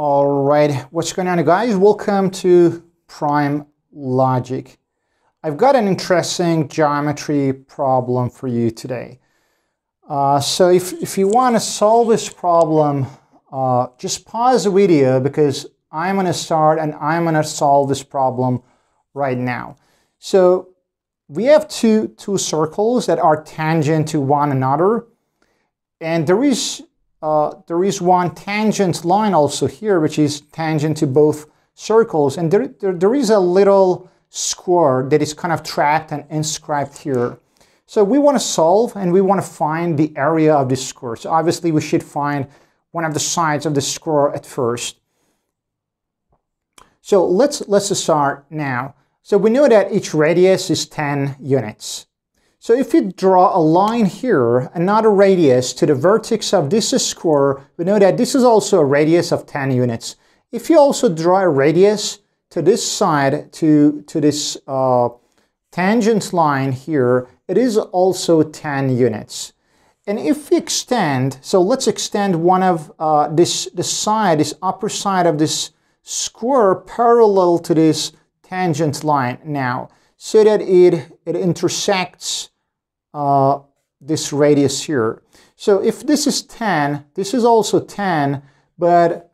All right, what's going on guys? Welcome to Prime Logic. I've got an interesting geometry problem for you today. Uh, so if, if you want to solve this problem, uh, just pause the video because I'm going to start and I'm going to solve this problem right now. So we have two, two circles that are tangent to one another. And there is uh, there is one tangent line also here, which is tangent to both circles. And there, there, there is a little square that is kind of trapped and inscribed here. So we want to solve and we want to find the area of this square. So obviously we should find one of the sides of the square at first. So let's, let's start now. So we know that each radius is 10 units. So if you draw a line here, another radius to the vertex of this square, we know that this is also a radius of 10 units. If you also draw a radius to this side, to, to this uh, tangent line here, it is also 10 units. And if we extend, so let's extend one of uh, this, the side, this upper side of this square parallel to this tangent line now so that it, it intersects uh, this radius here. So if this is 10, this is also 10, but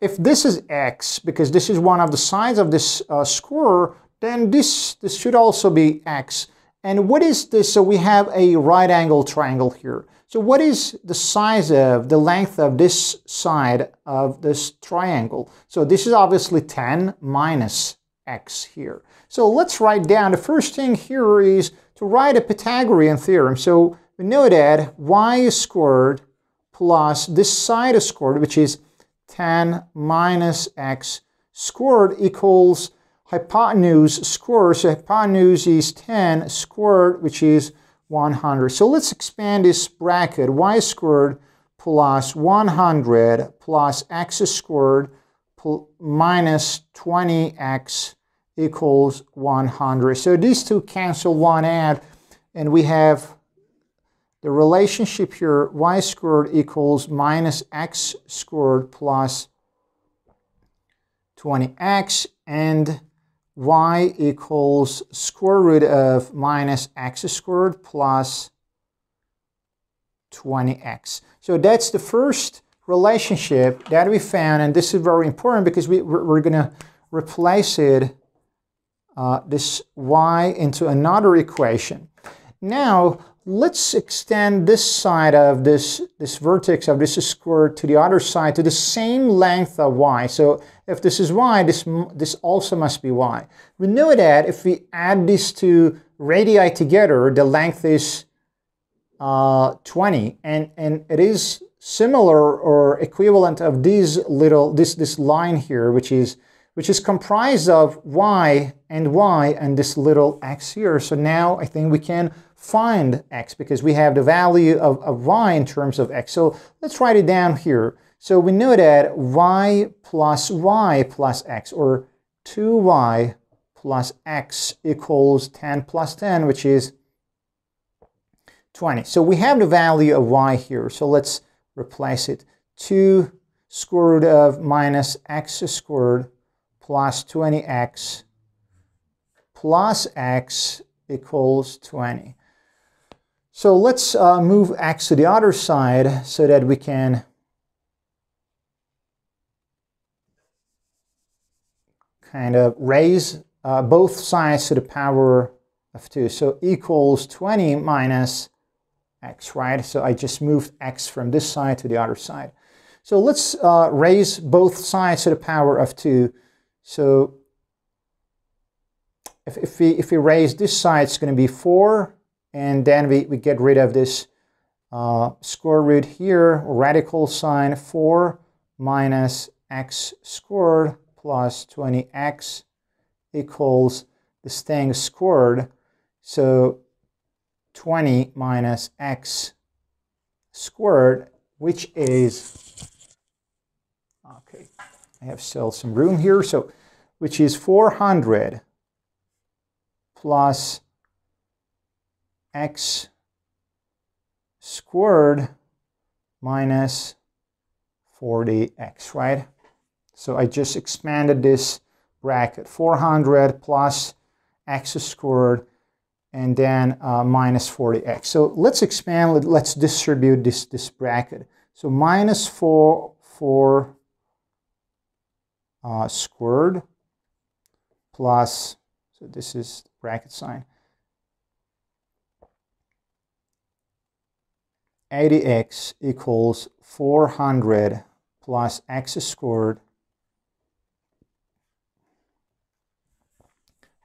if this is x, because this is one of the sides of this uh, square, then this, this should also be x. And what is this? So we have a right angle triangle here. So what is the size of, the length of this side of this triangle? So this is obviously 10 minus x here. So let's write down, the first thing here is to write a Pythagorean theorem. So we know that y squared plus this side squared, which is 10 minus x squared equals hypotenuse squared. So hypotenuse is 10 squared, which is 100. So let's expand this bracket. y squared plus 100 plus x squared minus 20x equals 100. So these two cancel one out, and we have the relationship here, y squared equals minus x squared plus 20x, and y equals square root of minus x squared plus 20x. So that's the first relationship that we found, and this is very important because we, we're going to replace it uh, this y into another equation. Now, let's extend this side of this, this vertex of this square to the other side to the same length of y. So if this is y, this, this also must be y. We know that if we add these two radii together, the length is uh, 20, and, and it is similar or equivalent of these little, this, this line here, which is which is comprised of y and y and this little x here. So now I think we can find x because we have the value of, of y in terms of x. So let's write it down here. So we know that y plus y plus x, or 2y plus x equals 10 plus 10, which is 20. So we have the value of y here. So let's replace it. 2 square root of minus x squared plus 20x plus x equals 20. So let's uh, move x to the other side so that we can kind of raise uh, both sides to the power of 2. So equals 20 minus x, right? So I just moved x from this side to the other side. So let's uh, raise both sides to the power of 2. So if, if, we, if we raise this side, it's going to be 4, and then we, we get rid of this uh, square root here, radical sign 4 minus x squared plus 20x equals this thing squared. So 20 minus x squared, which is I have still some room here, so which is 400 plus x squared minus 40x, right? So I just expanded this bracket, 400 plus x squared, and then uh, minus 40x. So let's expand, let's distribute this, this bracket. So minus 4, 4 uh, squared plus, so this is bracket sign, 80x equals 400 plus x squared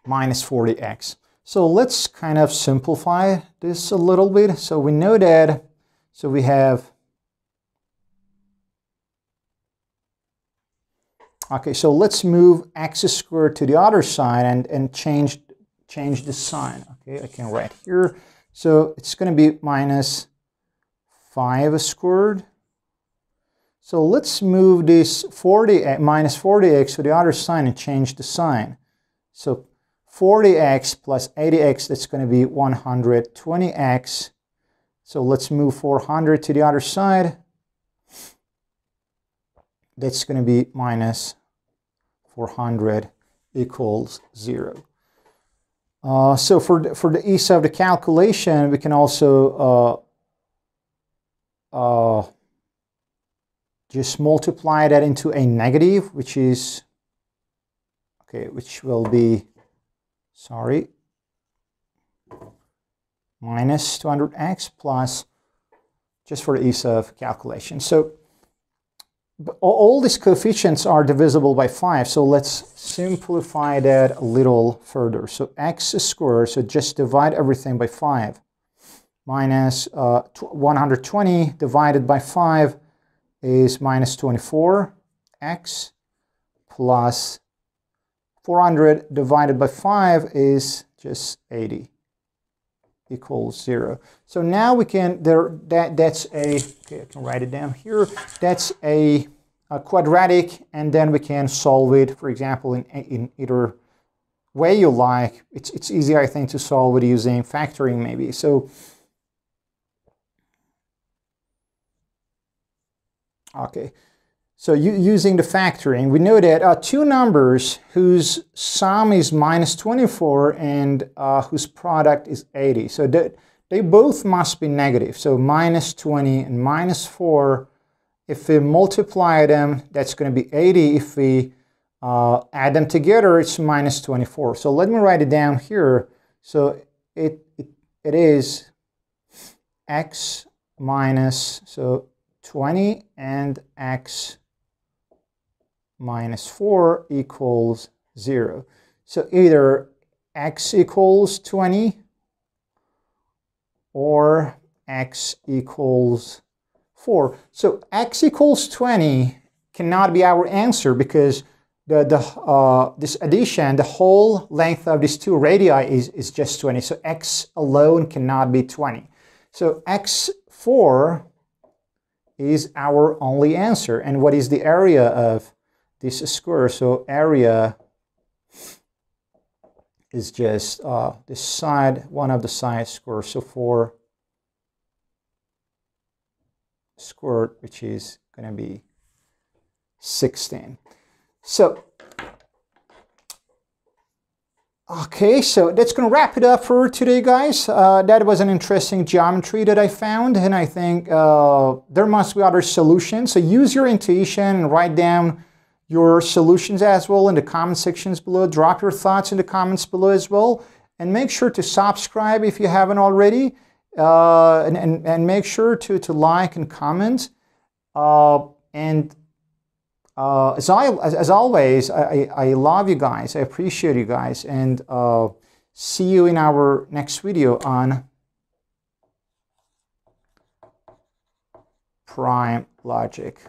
minus 40x. So let's kind of simplify this a little bit. So we know that, so we have, okay, so let's move x squared to the other side and, and change, change the sign. Okay, I can write here. So it's going to be minus 5 squared. So let's move this 40 eh, minus 40x to the other sign and change the sign. So 40x plus 80x, that's going to be 120x. So let's move 400 to the other side. That's going to be minus 400 equals 0. Uh, so for the, for the ease of the calculation, we can also uh, uh, just multiply that into a negative, which is, okay, which will be sorry, minus 200x plus, just for the ease of calculation. So all these coefficients are divisible by 5, so let's simplify that a little further. So x squared, so just divide everything by 5, minus uh, 120 divided by 5 is minus 24, x plus 400 divided by 5 is just 80 equals 0. So now we can, there, that, that's a, okay, I can write it down here, that's a, a quadratic, and then we can solve it, for example, in, in either way you like. It's, it's easier, I think, to solve it using factoring maybe. So, okay. So using the factoring, we know that uh, two numbers whose sum is minus 24 and uh, whose product is 80. So that they both must be negative. So minus 20 and minus 4, if we multiply them, that's going to be 80. If we uh, add them together, it's minus 24. So let me write it down here. So it, it, it is x minus, so 20 and x minus 4 equals 0. So either x equals 20 or x equals 4. So x equals 20 cannot be our answer because the, the, uh, this addition, the whole length of these two radii is, is just 20. So x alone cannot be 20. So x4 is our only answer. And what is the area of this square. So area is just uh, the side, one of the side squares. So 4 squared, which is going to be 16. So, okay, so that's going to wrap it up for today, guys. Uh, that was an interesting geometry that I found, and I think uh, there must be other solutions. So use your intuition and write down your solutions as well in the comment sections below. Drop your thoughts in the comments below as well. And make sure to subscribe if you haven't already. Uh, and, and, and make sure to, to like and comment. Uh, and uh, as, I, as, as, always, I, I love you guys. I appreciate you guys. And uh, see you in our next video on prime logic.